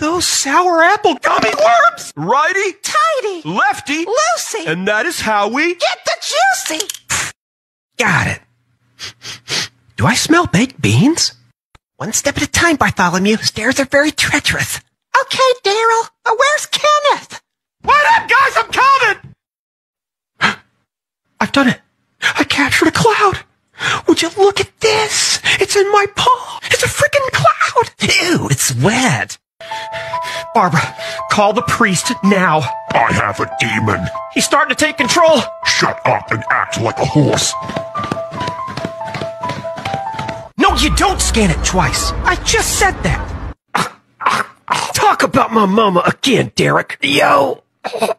Those sour apple gummy worms! Righty, Tidy. lefty, Lucy. and that is how we Get the juicy. got it. Do I smell baked beans? One step at a time, Bartholomew. Stairs are very treacherous. Okay, Daryl. Uh, where's Kenneth? Wait up, guys! I'm coming! I've done it. I captured a cloud. Would you look at this? It's in my paw. It's a freaking cloud. Ew, it's wet. Barbara, call the priest now. I have a demon. He's starting to take control. Shut up and act like a horse. No, you don't scan it twice. I just said that. Talk about my mama again, Derek. Yo,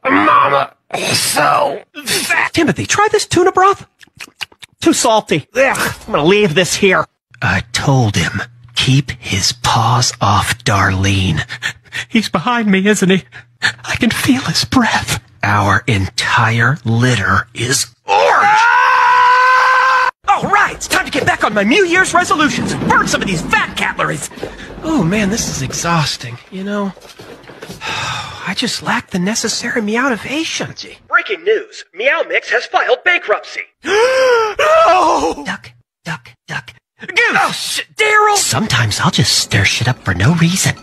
mama, so fat. Timothy, try this tuna broth. Too salty. Ugh, I'm gonna leave this here. I told him, keep his paws off Darlene. He's behind me, isn't he? I can feel his breath. Our entire litter is orange. Ah! All right, it's time to get back on my New Year's resolutions and burn some of these fat calories. Oh man, this is exhausting, you know? I just lack the necessary meowtivation. Breaking news. Meow Mix has filed bankruptcy. no! Duck, duck, duck. Goose! Oh, shit, Daryl! Sometimes I'll just stir shit up for no reason.